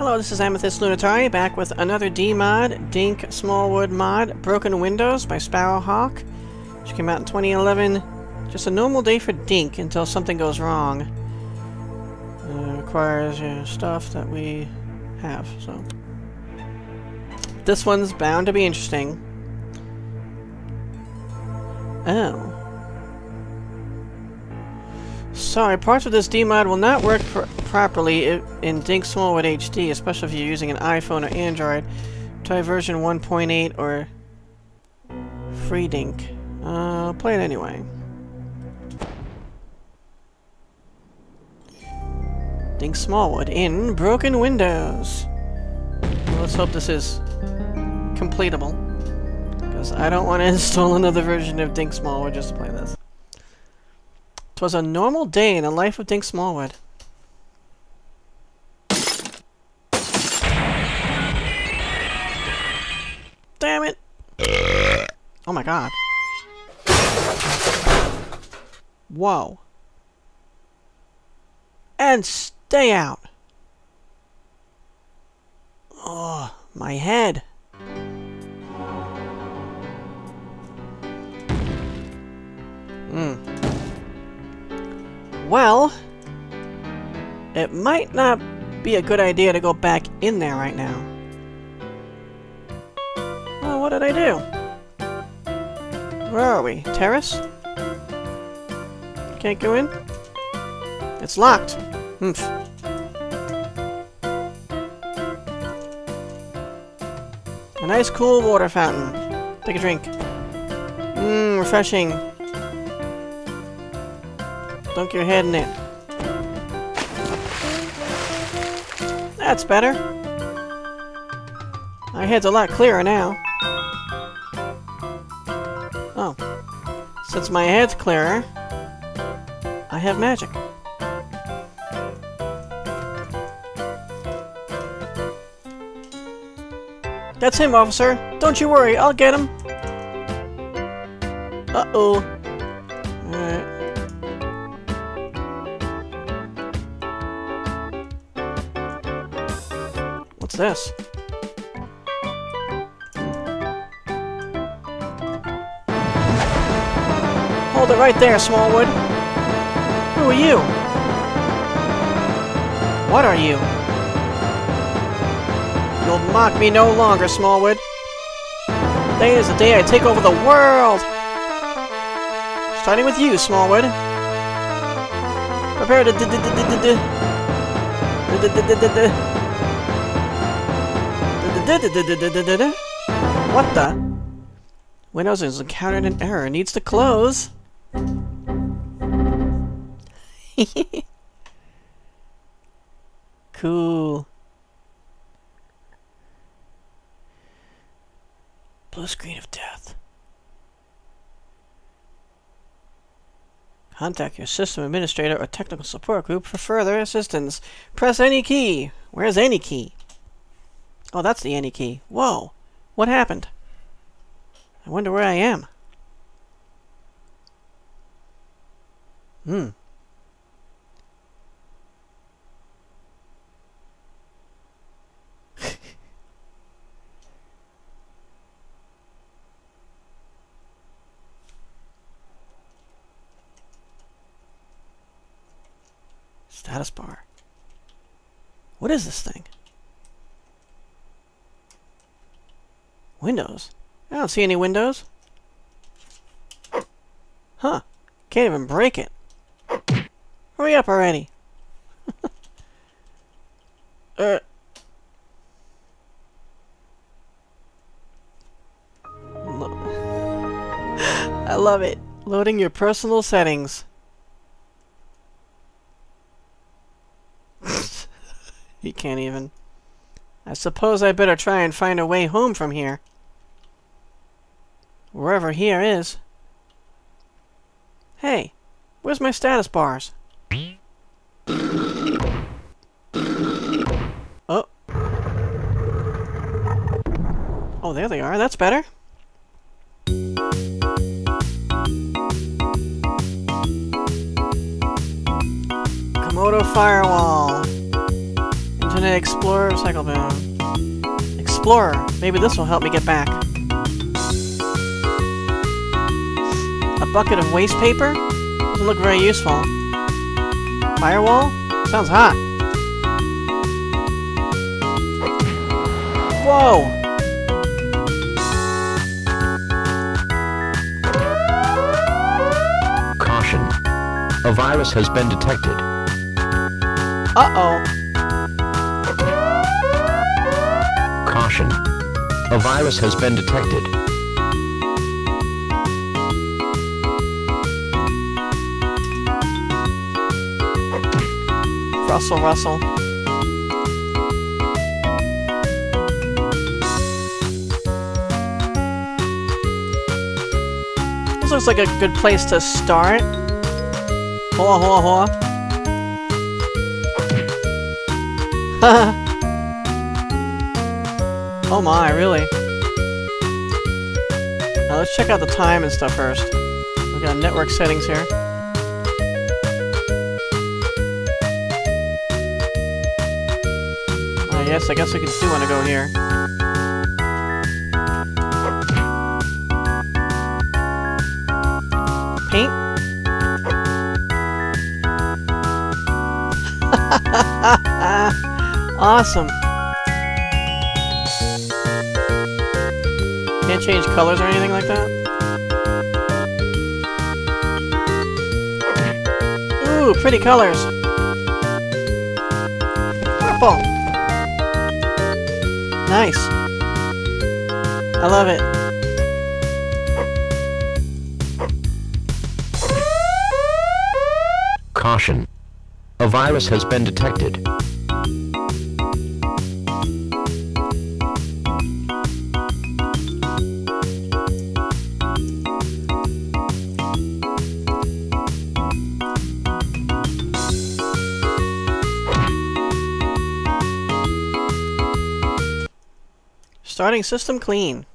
Hello, this is Amethyst Lunitari, back with another D-Mod, Dink Smallwood mod, Broken Windows by Sparrowhawk, which came out in 2011. Just a normal day for Dink until something goes wrong. Uh, requires stuff that we have, so... This one's bound to be interesting. Oh. Sorry, parts of this D-Mod will not work pr properly in Dink Smallwood HD, especially if you're using an iPhone or Android. Try version 1.8 or Free Dink. Uh, play it anyway. Dink Smallwood in Broken Windows. Well, let's hope this is completable. Because I don't want to install another version of Dink Smallwood just to play this. Twas a normal day in the life of Dink Smallwood. Damn it! Oh my god. Whoa. And stay out! Oh, my head. Hmm. Well, it might not be a good idea to go back in there right now. Oh, what did I do? Where are we? Terris? Can't go in? It's locked. Humph. A nice cool water fountain. Take a drink. Mmm, refreshing. Dunk your head in it. That's better. My head's a lot clearer now. Oh. Since my head's clearer, I have magic. That's him, officer. Don't you worry, I'll get him. Uh-oh. This? Hold it right there, Smallwood. Who are you? What are you? You'll mock me no longer, Smallwood. Today is the day I take over the world! Starting with you, Smallwood. Prepare to what the? Windows has encountered an error. Needs to close. cool. Blue screen of death. Contact your system administrator or technical support group for further assistance. Press any key. Where's any key? Oh, that's the any key. Whoa! What happened? I wonder where I am. Hmm. Status bar. What is this thing? Windows? I don't see any windows. Huh. Can't even break it. Hurry up already. uh. I love it. Loading your personal settings. you can't even. I suppose I better try and find a way home from here. Wherever here is. Hey, where's my status bars? Oh. Oh, there they are. That's better. Comodo Firewall. Internet Explorer, Cycle Boom. Explorer. Maybe this will help me get back. Bucket of waste paper? Doesn't look very useful. Firewall? Sounds hot. Whoa! Caution. A virus has been detected. Uh-oh. Caution. A virus has been detected. Russell, Russell. This looks like a good place to start. Hoa, hoa, hoa. oh my, really? Now let's check out the time and stuff first. We've got network settings here. I guess, we can do want to go here. Paint? awesome. Can't change colors or anything like that? Ooh, pretty colors. Purple. Nice. I love it. Caution. A virus has been detected. Starting system clean.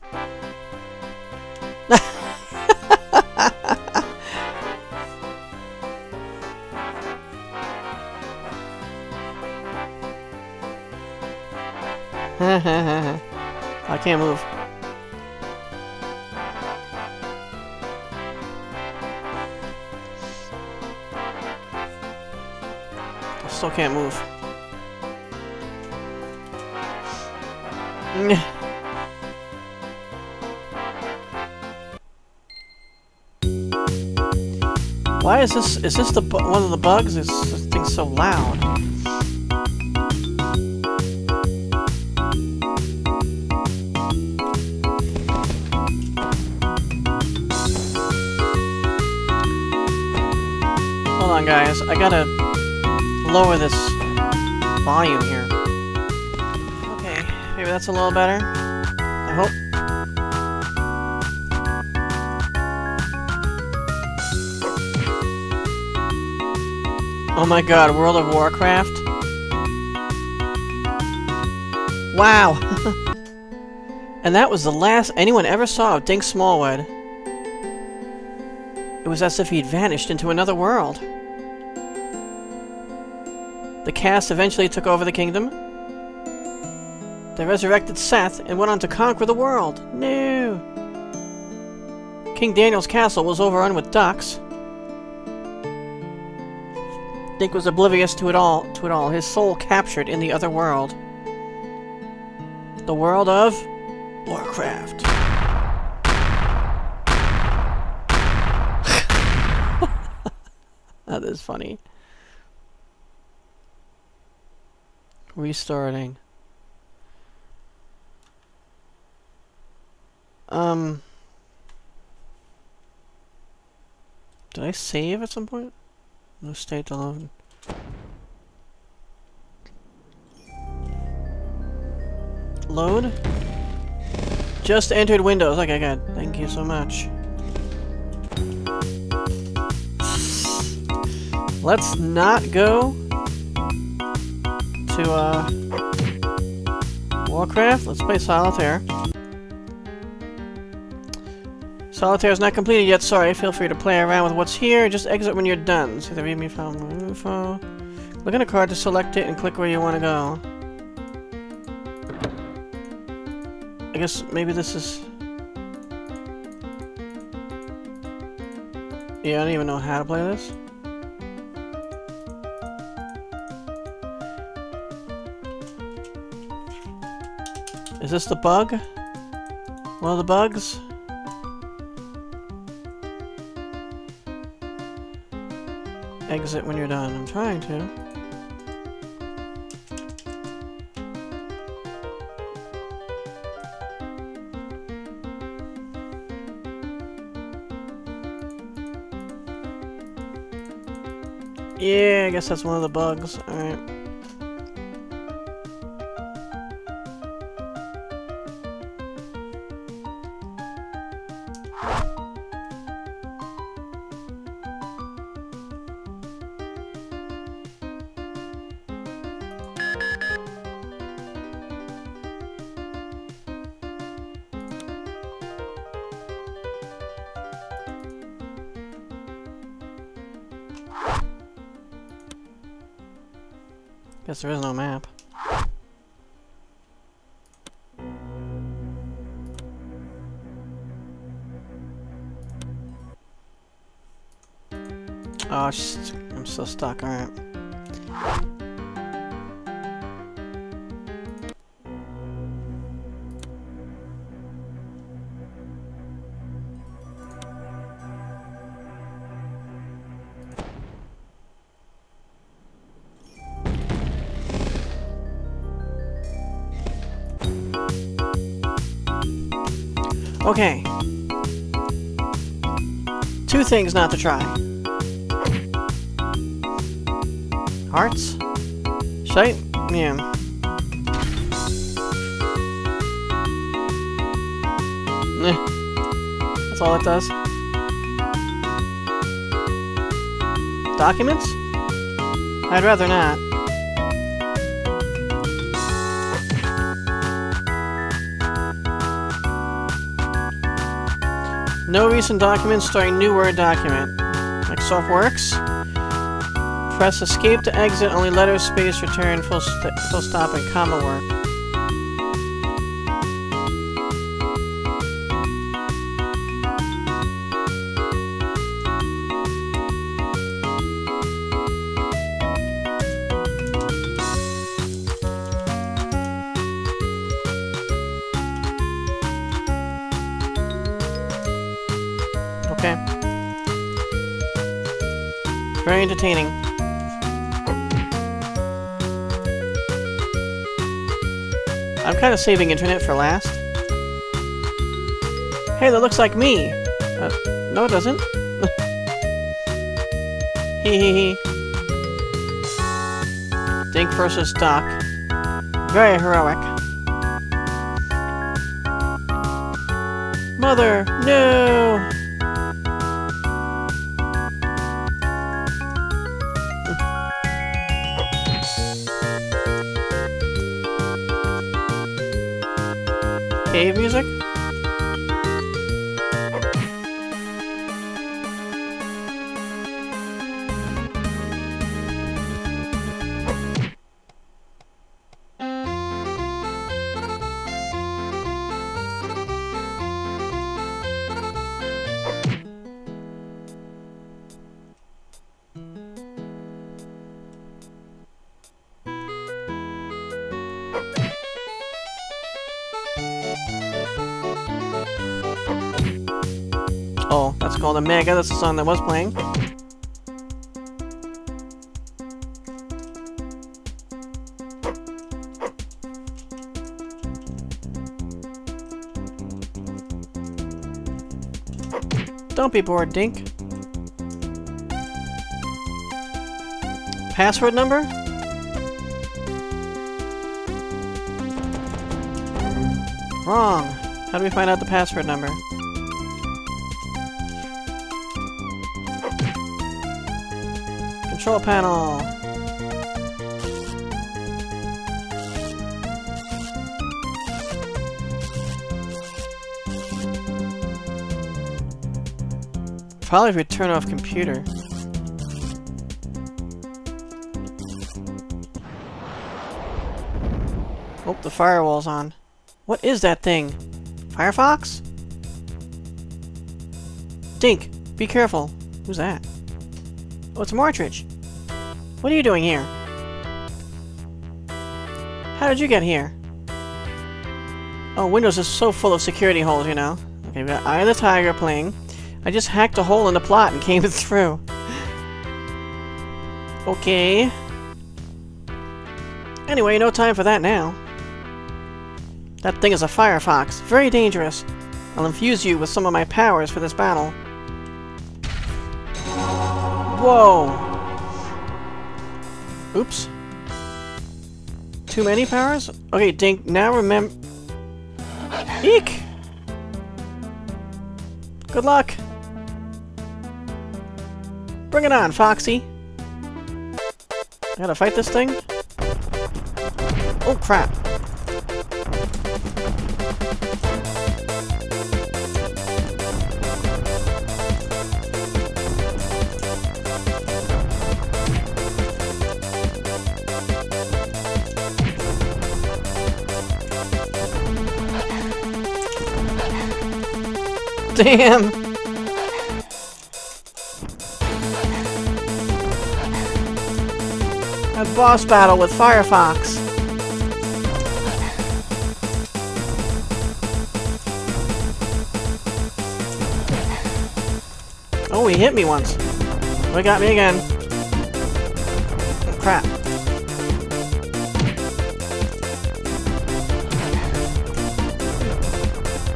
I can't move. I still can't move. Is this? Is this the one of the bugs? Is this thing so loud? Hold on, guys. I gotta lower this volume here. Okay, maybe that's a little better. Oh my god, World of Warcraft? Wow! and that was the last anyone ever saw of Dink Smallwood. It was as if he'd vanished into another world. The cast eventually took over the kingdom. They resurrected Seth and went on to conquer the world. No! King Daniel's castle was overrun with ducks. Dink was oblivious to it all, to it all, his soul captured in the other world. The world of Warcraft. that is funny. Restarting. Um... Did I save at some point? No state alone. Load? Just entered Windows. Okay, good. Thank you so much. Let's not go to, uh, Warcraft. Let's play Solitaire. Solitaire is not completed yet, sorry. Feel free to play around with what's here. Just exit when you're done. See the readme file info. Look at a card to select it and click where you want to go. I guess maybe this is... Yeah, I don't even know how to play this. Is this the bug? One of the bugs? Exit when you're done. I'm trying to. Yeah, I guess that's one of the bugs. Alright. Guess there is no map. Oh, I'm so stuck. Alright. Okay. Two things not to try. Hearts? Shite? Yeah. That's all it does. Documents? I'd rather not. No recent documents starting new Word document. Microsoft Works. Press escape to exit, only letter space return, full, st full stop, and comma work. Entertaining. I'm kind of saving internet for last. Hey, that looks like me! Uh, no, it doesn't. Hee hee hee. Dink versus Doc. Very heroic. Mother, no! That's called a Mega. That's the song that was playing. Don't be bored, Dink. Password number? Wrong. How do we find out the password number? Control panel. Probably if we turn off computer. Oh, the firewall's on. What is that thing? Firefox? Dink, be careful. Who's that? Oh, it's Martridge. What are you doing here? How did you get here? Oh, Windows is so full of security holes, you know. Okay, we got Eye of the Tiger playing. I just hacked a hole in the plot and came through. Okay. Anyway, no time for that now. That thing is a Firefox. Very dangerous. I'll infuse you with some of my powers for this battle. Whoa! Oops. Too many powers? Okay, Dink, now remember... Eek! Good luck! Bring it on, Foxy! I gotta fight this thing? Oh, crap. Damn! A boss battle with Firefox. Oh, he hit me once. Oh, he got me again.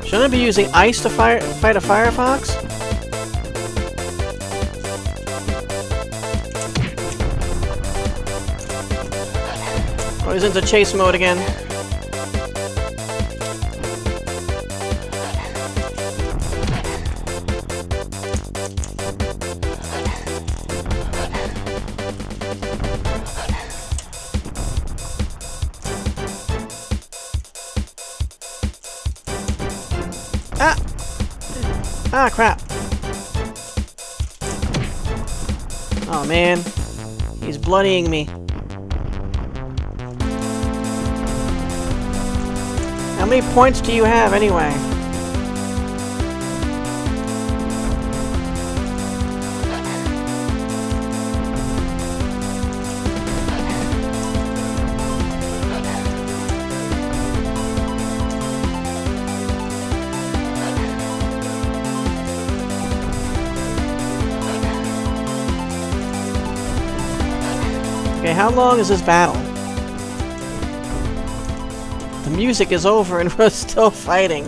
Shouldn't I be using ice to fire fight a Firefox? Oh, he's into chase mode again. Ah, crap. Oh, man. He's bloodying me. How many points do you have, anyway? How long is this battle? The music is over and we're still fighting.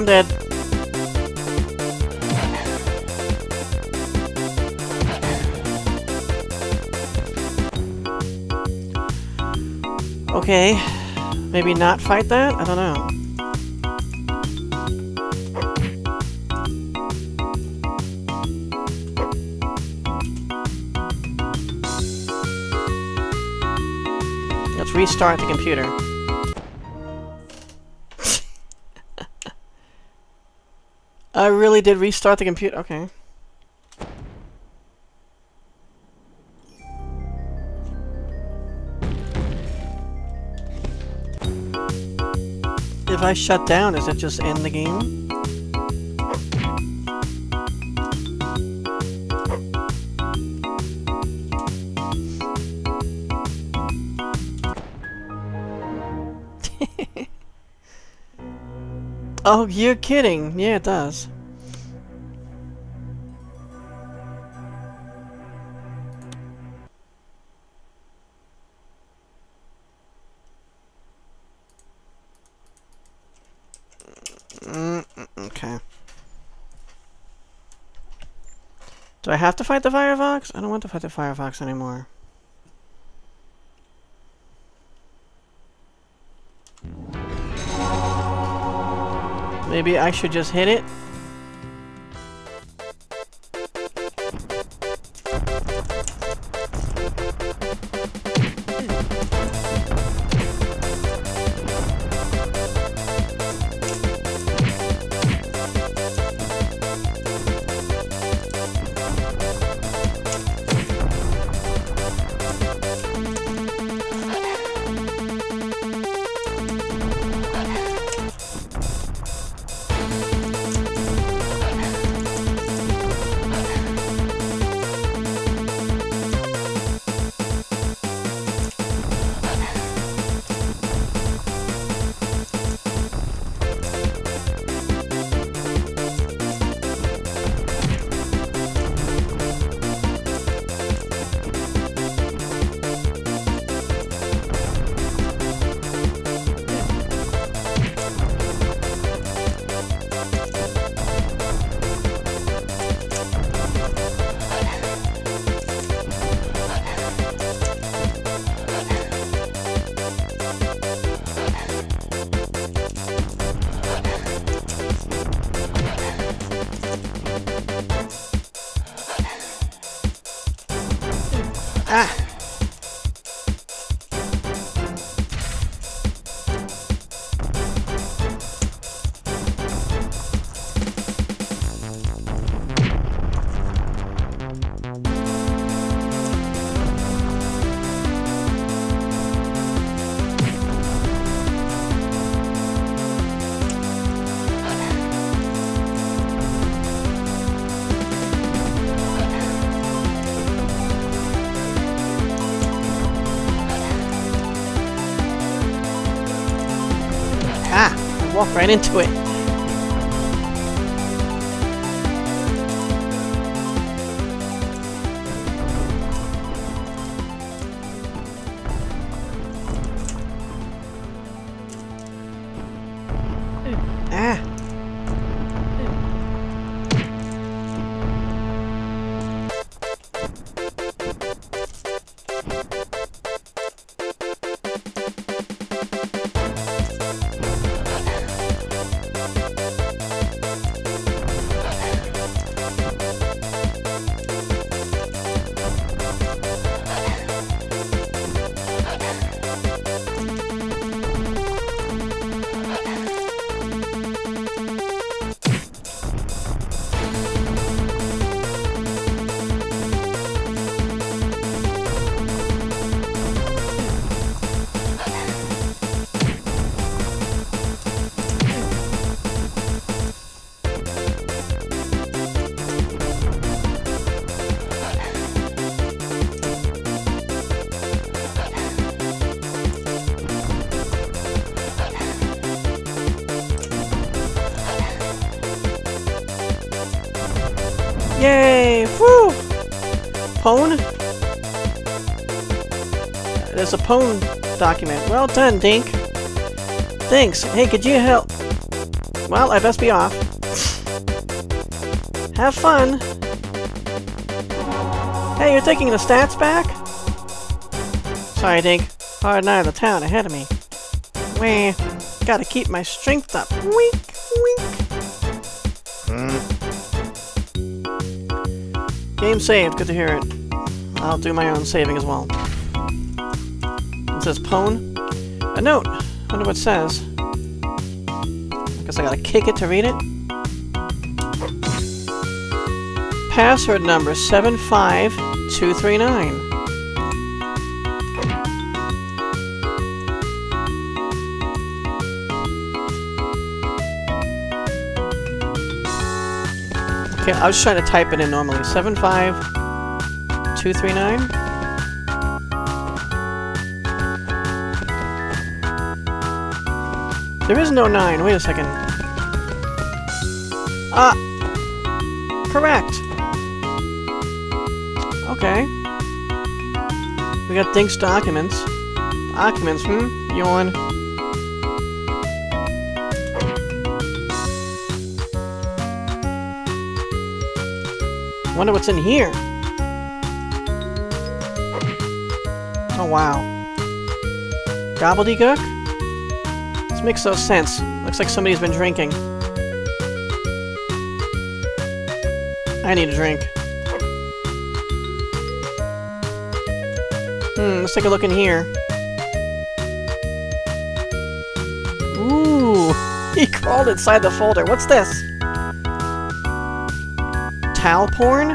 I'm dead. Okay. Maybe not fight that? I don't know. Let's restart the computer. I really did restart the computer. Okay. If I shut down, does it just end the game? Oh, you're kidding. Yeah, it does. Mm, mm, okay. Do I have to fight the Firefox? I don't want to fight the Firefox anymore. Maybe I should just hit it? Ah! Right into it. Pwn document. Well done, Dink. Thanks. Hey, could you help? Well, I best be off. Have fun. Hey, you're taking the stats back? Sorry, Dink. Hard night of the town ahead of me. Wah. Gotta keep my strength up. Wink, wink. Hmm. Game saved. Good to hear it. I'll do my own saving as well. Says Pwn. A note. Wonder what it says. I guess I gotta kick it to read it. Password number 75239. Okay, I was trying to type it in normally. 75239? There is no 9. Wait a second. Ah! Correct! Okay. We got things documents. Documents, hmm? Yawn. Wonder what's in here? Oh, wow. Gobbledygook? This makes no sense. Looks like somebody's been drinking. I need a drink. Hmm, let's take a look in here. Ooh, he crawled inside the folder. What's this? Towel porn?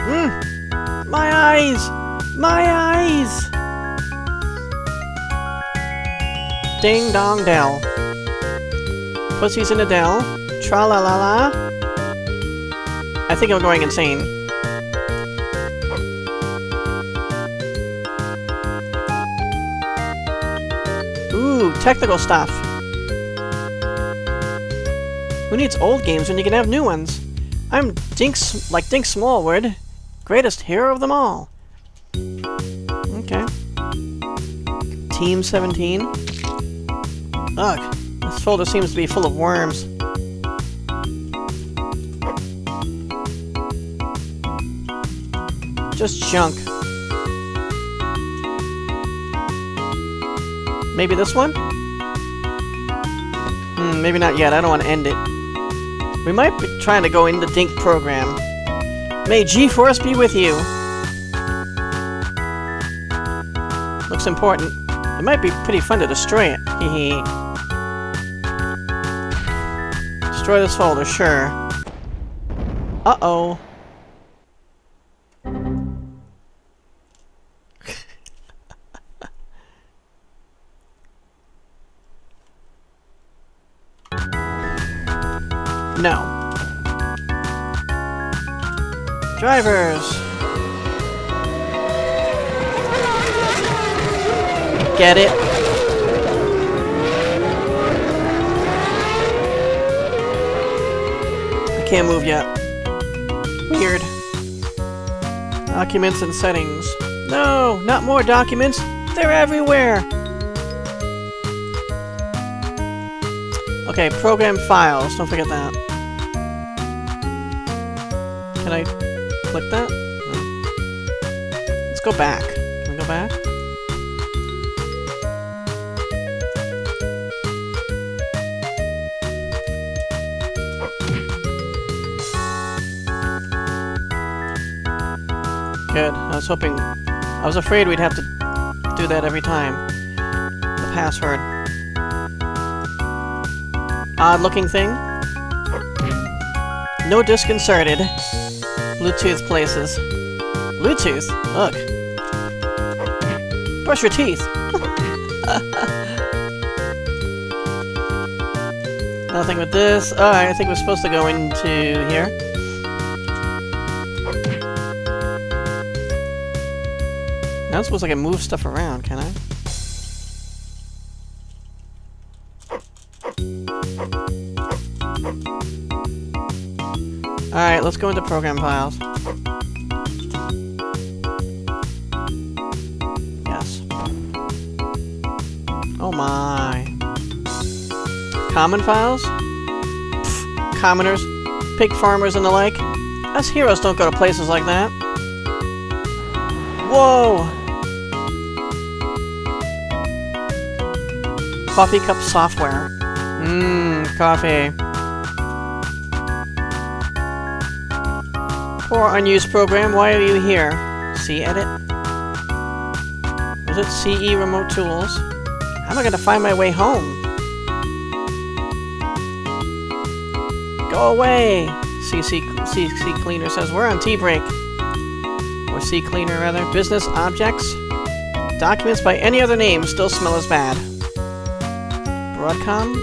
Hmm, my eyes! My eyes! Ding dong dell. Pussies in a dell. Tra la la la. I think I'm going insane. Ooh, technical stuff. Who needs old games when you can have new ones? I'm Dinks, like Dink Smallwood, greatest hero of them all. Okay. Team 17. Ugh, this folder seems to be full of worms. Just junk. Maybe this one? Hmm, maybe not yet. I don't want to end it. We might be trying to go in the Dink program. May G-Force be with you! Looks important. It might be pretty fun to destroy it. Hehe. Destroy this folder, sure. Uh-oh. No. Drivers! Get it? Can't move yet. Weird. Documents and settings. No! Not more documents! They're everywhere! Okay, program files. Don't forget that. Can I click that? Let's go back. Can we go back? Good. I was hoping... I was afraid we'd have to do that every time. The password. Odd-looking thing. No disconcerted. Bluetooth places. Bluetooth? Look. Brush your teeth. Nothing with this. Alright, I think we're supposed to go into here. Now suppose I can move stuff around, can I? Alright, let's go into program files. Yes. Oh my. Common files? Pfft, commoners, pig farmers and the like. Us heroes don't go to places like that. Whoa! Coffee cup software. Mmm, coffee. Poor unused program, why are you here? C edit? Was it CE remote tools? How am I gonna find my way home? Go away! CC, CC Cleaner says we're on tea break. Or C Cleaner rather. Business objects. Documents by any other name still smell as bad. Broadcom?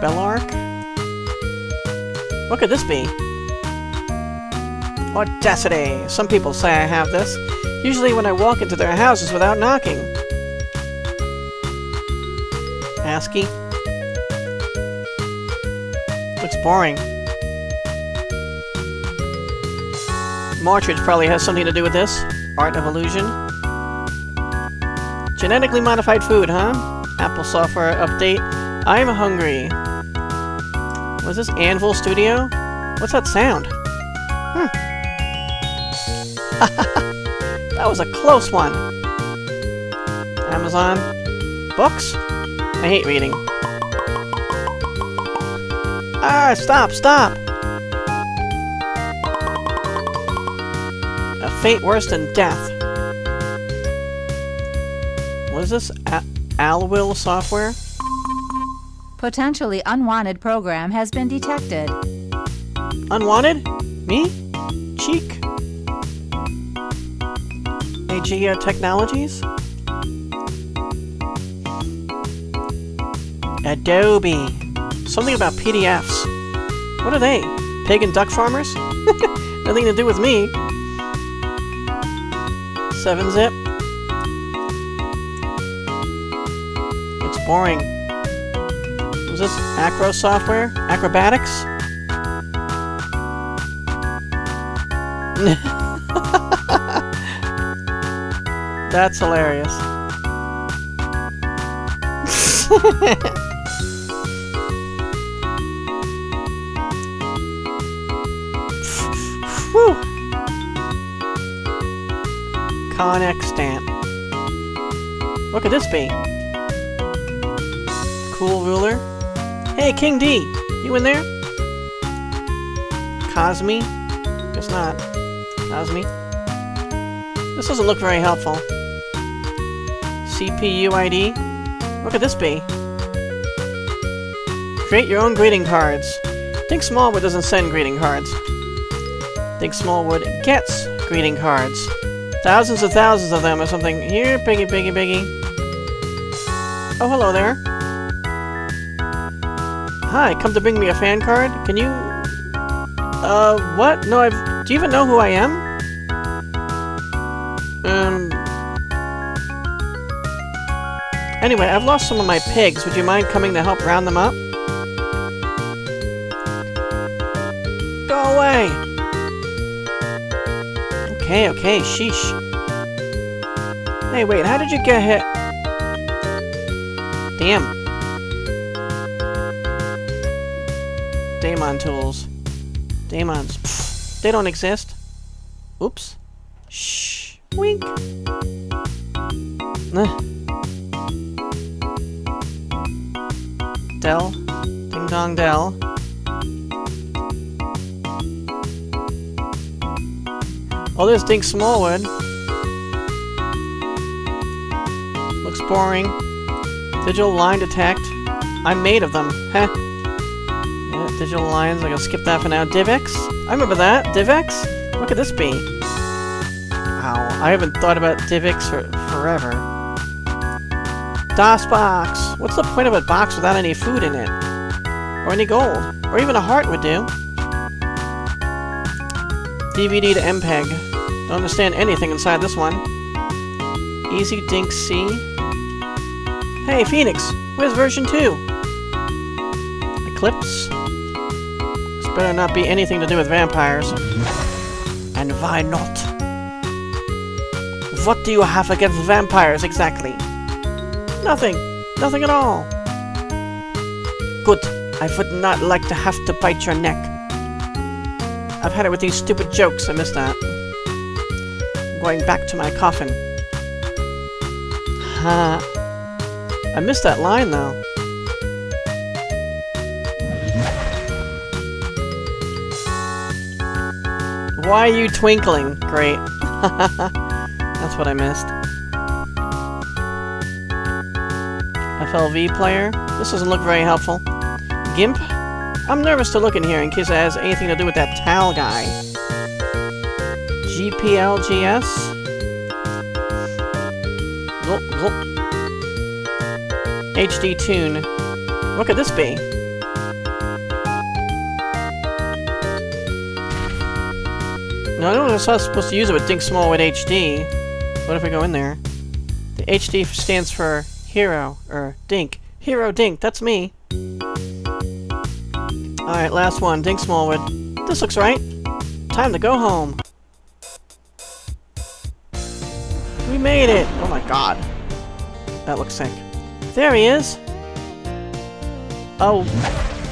Belarc? What could this be? Audacity! Some people say I have this. Usually when I walk into their houses without knocking. ASCII? Looks boring. Martridge probably has something to do with this. Art of Illusion. Genetically modified food, huh? Apple software update. I'm hungry. Was this Anvil Studio? What's that sound? Hmm. that was a close one. Amazon. Books? I hate reading. Ah, stop, stop! A fate worse than death. Is this? A Alwil software? Potentially unwanted program has been detected. Unwanted? Me? Cheek? Ageia uh, Technologies? Adobe. Something about PDFs. What are they? Pig and duck farmers? Nothing to do with me. 7-zip. Boring. Was this Acro software? Acrobatics? That's hilarious. Whew. Connex stamp. What could this be? Ruler? Hey, King D! You in there? Cosme? Guess not. Cosme? This doesn't look very helpful. CPU ID? What could this be? Create your own greeting cards. Dink Smallwood doesn't send greeting cards. Dink Smallwood gets greeting cards. Thousands and thousands of them or something. Here, Piggy, Piggy, Piggy. Oh, hello there. Hi, come to bring me a fan card? Can you... Uh, what? No, I've... Do you even know who I am? Um... Anyway, I've lost some of my pigs. Would you mind coming to help round them up? Go away! Okay, okay, sheesh. Hey, wait, how did you get hit? Damn. Daemon tools. Daemons. Pfft, they don't exist. Oops. Shh. Wink. Nah. Dell. Ding dong Dell. Oh, there's Dink Smallwood. Looks boring. Digital line detect. I'm made of them. Heh. Digital lines. I'm gonna skip that for now. DivX? I remember that. DivX? What could this be? Wow. I haven't thought about DivX for forever. DOSBox! What's the point of a box without any food in it? Or any gold? Or even a heart would do. DVD to MPEG. Don't understand anything inside this one. Easy Dink C. Hey, Phoenix! Where's version 2? Eclipse? Better not be anything to do with vampires. And why not? What do you have against vampires, exactly? Nothing! Nothing at all! Good. I would not like to have to bite your neck. I've had it with these stupid jokes, I missed that. I'm going back to my coffin. Ha. I missed that line, though. Why are you twinkling? Great. That's what I missed. FLV player? This doesn't look very helpful. GIMP? I'm nervous to look in here in case it has anything to do with that towel guy. GPLGS? Gulp, gulp. HD Tune. What could this be? No, I don't know if I was supposed to use it with Dink Smallwood HD. What if I go in there? The HD stands for Hero, or Dink. Hero Dink, that's me. Alright, last one. Dink Smallwood. This looks right. Time to go home. We made it! Oh my god. That looks sick. There he is! Oh,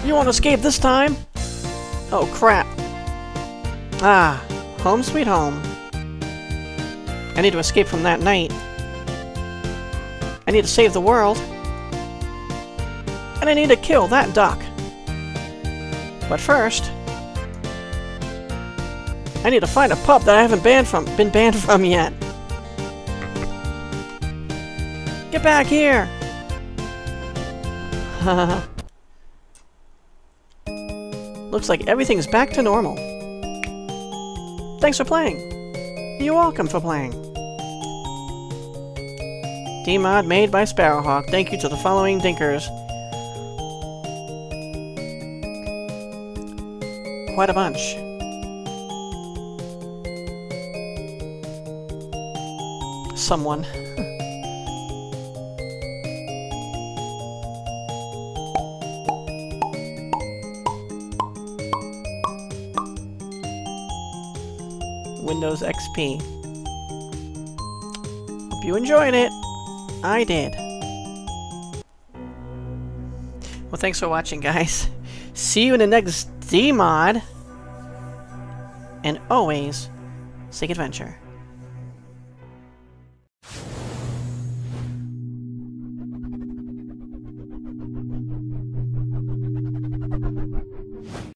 you won't escape this time? Oh, crap. Ah, home sweet home. I need to escape from that night. I need to save the world. And I need to kill that duck. But first, I need to find a pup that I haven't banned from, been banned from yet. Get back here! Looks like everything's back to normal. Thanks for playing. You're welcome for playing. D-Mod made by Sparrowhawk. Thank you to the following Dinkers. Quite a bunch. Someone. XP. Hope you enjoyed it. I did. Well, thanks for watching, guys. See you in the next D-Mod. And always, seek adventure.